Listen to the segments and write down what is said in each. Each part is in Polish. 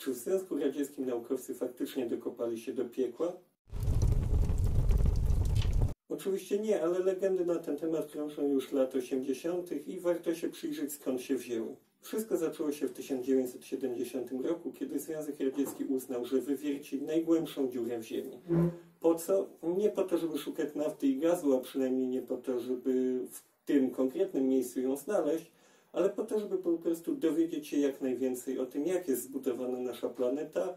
Czy w Związku Radzieckim naukowcy faktycznie dokopali się do piekła? Oczywiście nie, ale legendy na ten temat krążą już lat 80. i warto się przyjrzeć skąd się wzięły. Wszystko zaczęło się w 1970 roku, kiedy Związek Radziecki uznał, że wywierci najgłębszą dziurę w ziemi. Po co? Nie po to, żeby szukać nafty i gazu, a przynajmniej nie po to, żeby w tym konkretnym miejscu ją znaleźć, ale po to, żeby po prostu dowiedzieć się jak najwięcej o tym, jak jest zbudowana nasza planeta,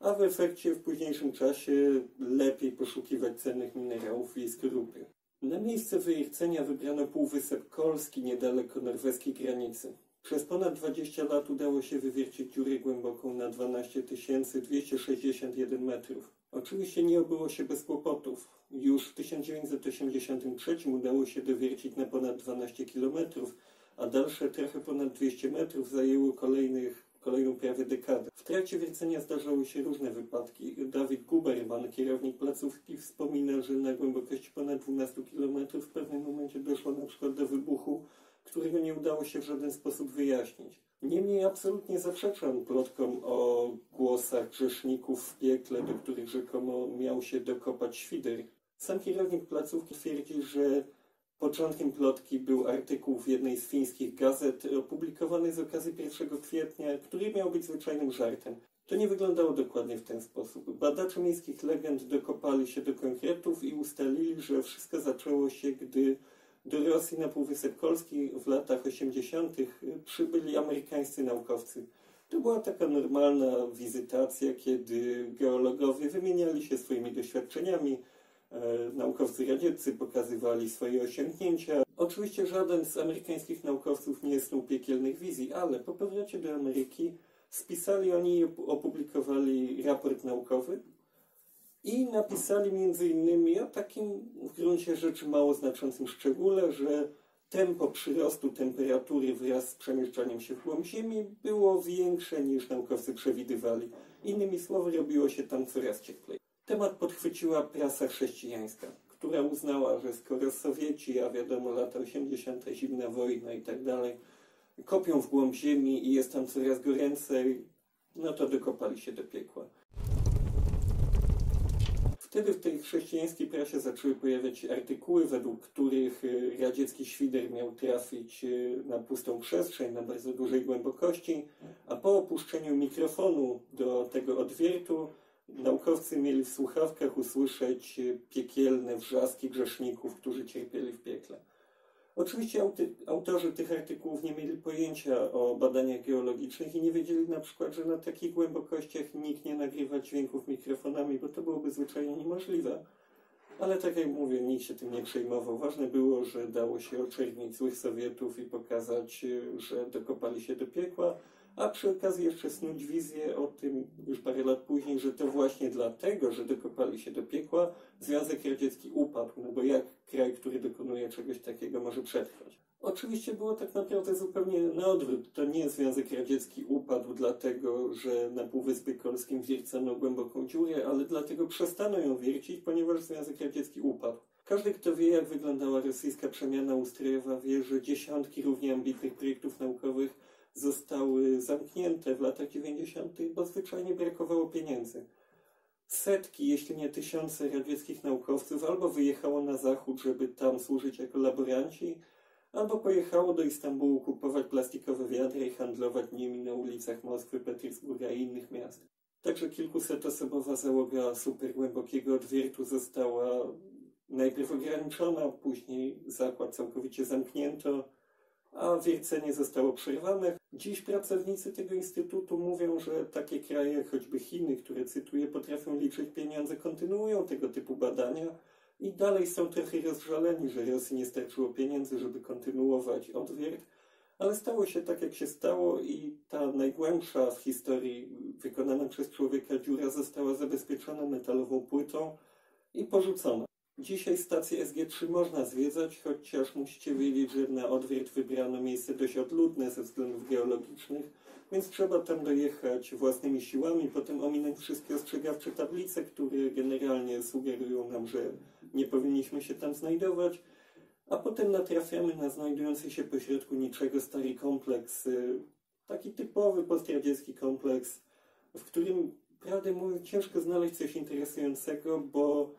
a w efekcie w późniejszym czasie lepiej poszukiwać cennych minerałów i skorupy. Na miejsce wyjechcenia wybrano Półwysep Kolski niedaleko norweskiej granicy. Przez ponad 20 lat udało się wywiercić dziurę głęboką na 12 261 metrów. Oczywiście nie obyło się bez kłopotów. Już w 1983 udało się dowiercić na ponad 12 kilometrów, a dalsze trochę ponad 200 metrów zajęło kolejnych, kolejną prawie dekadę. W trakcie wiercenia zdarzały się różne wypadki. Dawid Guberman, kierownik placówki, wspomina, że na głębokości ponad 12 km w pewnym momencie doszło na przykład do wybuchu, którego nie udało się w żaden sposób wyjaśnić. Niemniej absolutnie zaprzeczam plotkom o głosach grzeszników w piekle, do których rzekomo miał się dokopać świder. Sam kierownik placówki twierdzi, że Początkiem plotki był artykuł w jednej z fińskich gazet opublikowany z okazji 1 kwietnia, który miał być zwyczajnym żartem. To nie wyglądało dokładnie w ten sposób. Badacze miejskich legend dokopali się do konkretów i ustalili, że wszystko zaczęło się, gdy do Rosji na Półwysep Kolski w latach 80. przybyli amerykańscy naukowcy. To była taka normalna wizytacja, kiedy geologowie wymieniali się swoimi doświadczeniami, naukowcy radzieccy pokazywali swoje osiągnięcia. Oczywiście żaden z amerykańskich naukowców nie snuł piekielnych wizji, ale po powrocie do Ameryki spisali oni i opublikowali raport naukowy i napisali między innymi o takim w gruncie rzeczy mało znaczącym szczególe, że tempo przyrostu temperatury wraz z przemieszczaniem się w głąb Ziemi było większe niż naukowcy przewidywali. Innymi słowy, robiło się tam coraz cieplej. Temat podchwyciła prasa chrześcijańska, która uznała, że skoro Sowieci, a wiadomo lata 80., zimna wojna i tak dalej, kopią w głąb ziemi i jest tam coraz goręcej, no to dokopali się do piekła. Wtedy w tej chrześcijańskiej prasie zaczęły pojawiać się artykuły, według których y, radziecki świder miał trafić y, na pustą przestrzeń, na bardzo dużej głębokości, a po opuszczeniu mikrofonu do tego odwiertu Naukowcy mieli w słuchawkach usłyszeć piekielne wrzaski grzeszników, którzy cierpieli w piekle. Oczywiście autorzy tych artykułów nie mieli pojęcia o badaniach geologicznych i nie wiedzieli na przykład, że na takich głębokościach nikt nie nagrywa dźwięków mikrofonami, bo to byłoby zwyczajnie niemożliwe. Ale tak jak mówię, nikt się tym nie przejmował. Ważne było, że dało się oczernić złych Sowietów i pokazać, że dokopali się do piekła, a przy okazji jeszcze snuć wizję o tym już parę lat później, że to właśnie dlatego, że dokopali się do piekła, Związek Radziecki upadł, no bo jak kraj, który dokonuje czegoś takiego może przetrwać? Oczywiście było tak naprawdę zupełnie na odwrót. To nie Związek Radziecki upadł dlatego, że na Półwyspie Kolskim wiercono głęboką dziurę, ale dlatego przestano ją wiercić, ponieważ Związek Radziecki upadł. Każdy, kto wie, jak wyglądała rosyjska przemiana ustrojowa, wie, że dziesiątki równie ambitnych projektów naukowych zostały zamknięte w latach 90., bo zwyczajnie brakowało pieniędzy. Setki, jeśli nie tysiące radzieckich naukowców albo wyjechało na zachód, żeby tam służyć jako laboranci, albo pojechało do Istambułu kupować plastikowe wiadra i handlować nimi na ulicach Moskwy, Petersburga i innych miast. Także kilkusetosobowa załoga supergłębokiego odwiertu została najpierw ograniczona, później zakład całkowicie zamknięto, a wiercenie zostało przerwane. Dziś pracownicy tego instytutu mówią, że takie kraje choćby Chiny, które cytuję, potrafią liczyć pieniądze, kontynuują tego typu badania i dalej są trochę rozżaleni, że Rosji nie starczyło pieniędzy, żeby kontynuować odwiert, ale stało się tak, jak się stało i ta najgłębsza w historii wykonana przez człowieka dziura została zabezpieczona metalową płytą i porzucona. Dzisiaj stację SG3 można zwiedzać, chociaż musicie wiedzieć, że na odwiert wybrano miejsce dość odludne ze względów geologicznych, więc trzeba tam dojechać własnymi siłami, potem ominąć wszystkie ostrzegawcze tablice, które generalnie sugerują nam, że nie powinniśmy się tam znajdować, a potem natrafiamy na znajdujący się pośrodku niczego stary kompleks, y, taki typowy postradziecki kompleks, w którym, prawdę mówiąc, ciężko znaleźć coś interesującego, bo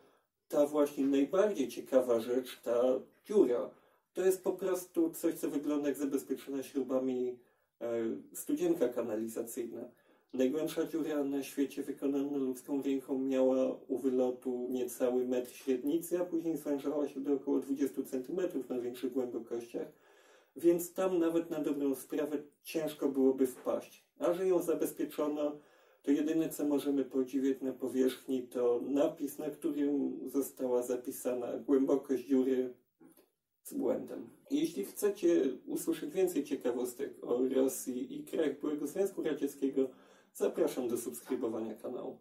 właśnie najbardziej ciekawa rzecz, ta dziura, to jest po prostu coś, co wygląda jak zabezpieczona śrubami e, studzienka kanalizacyjna. Najgłębsza dziura na świecie wykonana ludzką ręką miała u wylotu niecały metr średnicy, a później zwężała się do około 20 cm na większych głębokościach. Więc tam nawet na dobrą sprawę ciężko byłoby wpaść. A że ją zabezpieczono, to jedyne co możemy podziwiać na powierzchni to napis, na którym została zapisana głębokość dziury z błędem. Jeśli chcecie usłyszeć więcej ciekawostek o Rosji i krajach byłego Związku Radzieckiego, zapraszam do subskrybowania kanału.